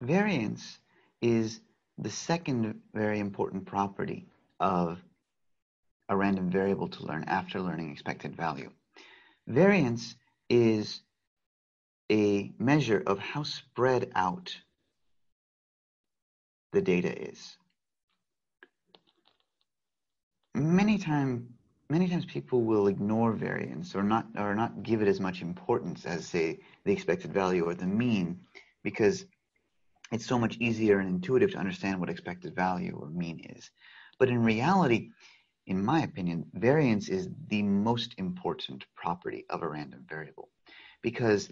variance is the second very important property of a random variable to learn after learning expected value. Variance is a measure of how spread out the data is. Many time, many times people will ignore variance or not or not give it as much importance as say the expected value or the mean because it's so much easier and intuitive to understand what expected value or mean is. But in reality, in my opinion, variance is the most important property of a random variable because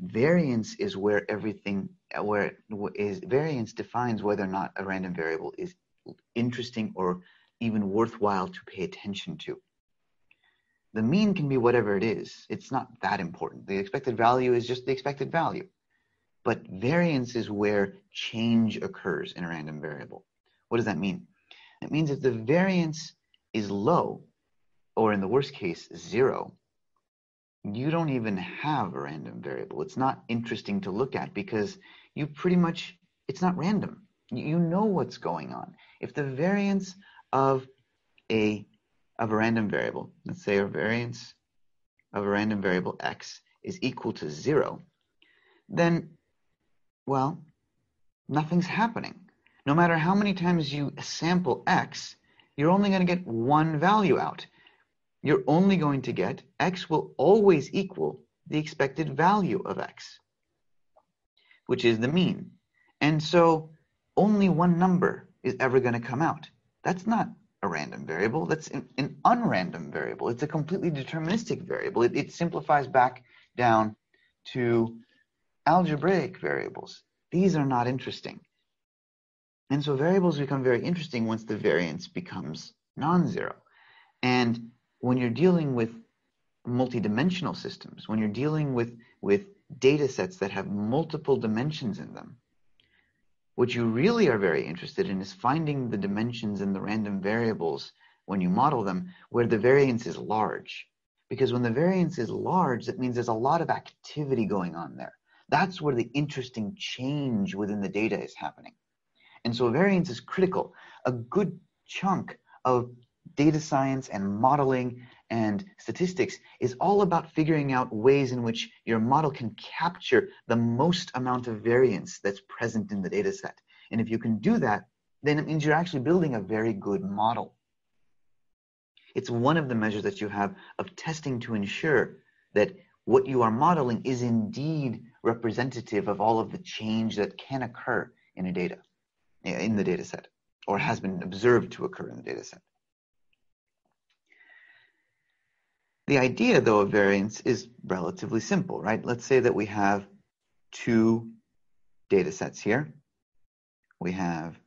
variance is where everything where is variance defines whether or not a random variable is interesting or even worthwhile to pay attention to. The mean can be whatever it is. It's not that important. The expected value is just the expected value. But variance is where change occurs in a random variable. What does that mean? It means if the variance is low, or in the worst case, zero, you don't even have a random variable. It's not interesting to look at because you pretty much, it's not random. You know what's going on. If the variance of a of a random variable, let's say our variance of a random variable x is equal to zero, then, well, nothing's happening. No matter how many times you sample x, you're only going to get one value out you're only going to get x will always equal the expected value of x, which is the mean. And so only one number is ever going to come out. That's not a random variable. That's an, an unrandom variable. It's a completely deterministic variable. It, it simplifies back down to algebraic variables. These are not interesting. And so variables become very interesting once the variance becomes non-zero. And when you're dealing with multidimensional systems, when you're dealing with, with data sets that have multiple dimensions in them, what you really are very interested in is finding the dimensions in the random variables when you model them where the variance is large. Because when the variance is large, that means there's a lot of activity going on there. That's where the interesting change within the data is happening. And so variance is critical. A good chunk of data science and modeling and statistics is all about figuring out ways in which your model can capture the most amount of variance that's present in the data set. And if you can do that, then it means you're actually building a very good model. It's one of the measures that you have of testing to ensure that what you are modeling is indeed representative of all of the change that can occur in a data, in the data set, or has been observed to occur in the data set. The idea, though, of variance is relatively simple, right? Let's say that we have two data sets here. We have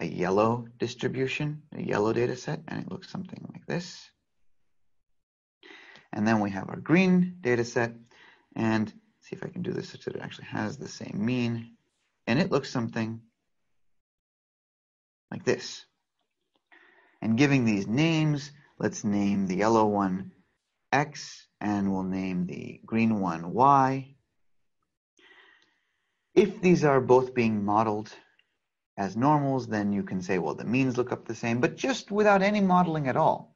a yellow distribution, a yellow data set, and it looks something like this. And then we have our green data set, and see if I can do this such that it actually has the same mean, and it looks something like this. And giving these names, let's name the yellow one X and we'll name the green one Y. If these are both being modeled as normals, then you can say, well, the means look up the same, but just without any modeling at all.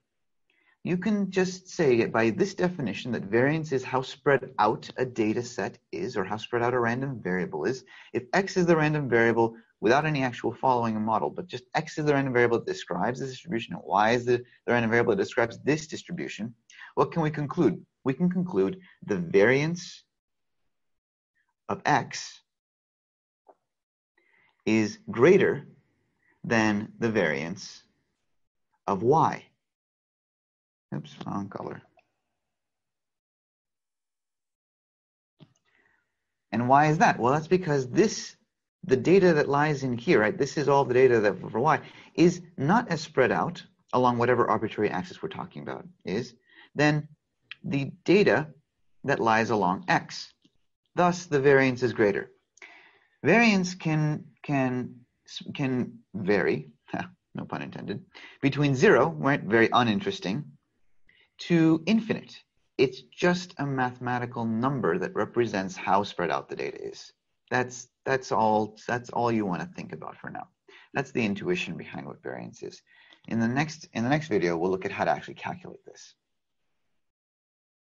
You can just say by this definition that variance is how spread out a data set is or how spread out a random variable is. If X is the random variable without any actual following a model, but just X is the random variable that describes the distribution and Y is the, the random variable that describes this distribution, what can we conclude? We can conclude the variance of x is greater than the variance of y. Oops, wrong color. And why is that? Well, that's because this, the data that lies in here, right? This is all the data that for y is not as spread out along whatever arbitrary axis we're talking about is then the data that lies along x. Thus, the variance is greater. Variance can, can, can vary, no pun intended, between zero, right, very uninteresting, to infinite. It's just a mathematical number that represents how spread out the data is. That's, That's all, that's all you want to think about for now. That's the intuition behind what variance is. In the next, in the next video, we'll look at how to actually calculate this.